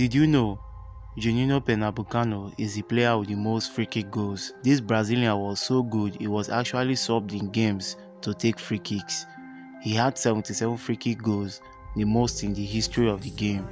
Did you know Juninho Pernambucano is the player with the most free kick goals? This Brazilian was so good he was actually subbed in games to take free kicks. He had 77 free kick goals, the most in the history of the game.